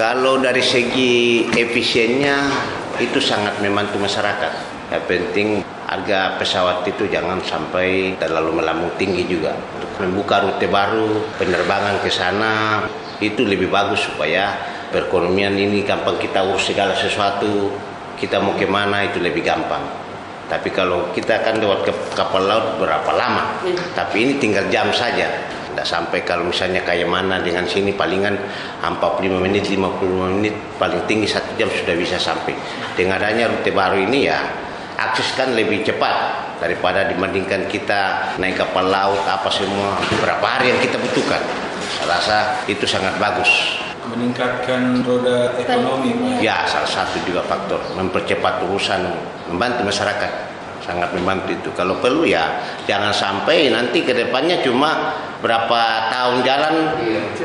Kalau dari segi efisiennya itu sangat membantu masyarakat. Yang penting harga pesawat itu jangan sampai terlalu melambung tinggi juga. Untuk membuka rute baru, penerbangan ke sana itu lebih bagus supaya perekonomian ini gampang kita urus segala sesuatu. Kita mau ke mana itu lebih gampang. Tapi kalau kita akan lewat kapal laut berapa lama? Tapi ini tinggal jam saja. Tidak sampai kalau misalnya kayak mana dengan sini palingan 45 menit, 55 menit, paling tinggi satu jam sudah bisa sampai. Dengan adanya rute baru ini ya akses kan lebih cepat daripada dibandingkan kita naik kapal laut apa semua berapa hari yang kita butuhkan. Saya rasa itu sangat bagus. meningkatkan roda ekonomi. Ya, salah satu juga faktor mempercepat urusan, membantu masyarakat. Sangat membantu itu. Kalau perlu ya jangan sampai nanti ke depannya cuma berapa tahun jalan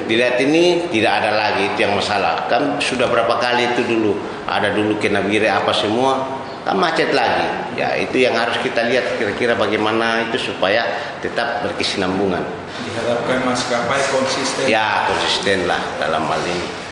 dilihat ini tidak ada lagi itu yang masalah. Kan sudah berapa kali itu dulu ada dulu kena bire apa semua kan macet lagi. Ya itu yang harus kita lihat kira-kira bagaimana itu supaya tetap berkesinambungan. Diharapkan maskapai konsisten Ya konsisten lah dalam hal ini.